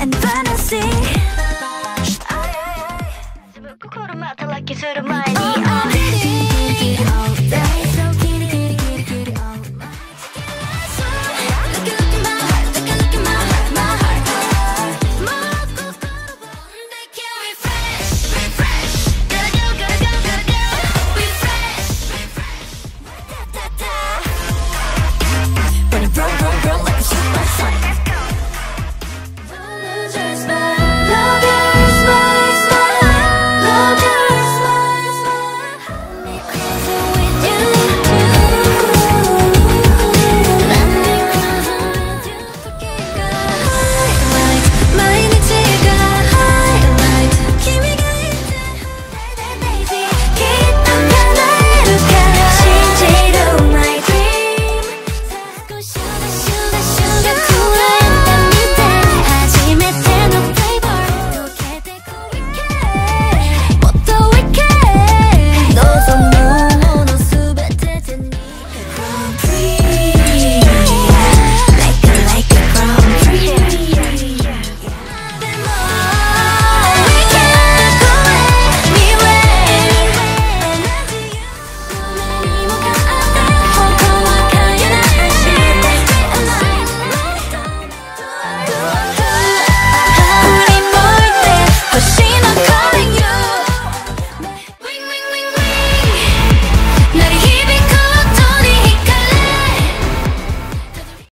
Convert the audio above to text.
and fantasy.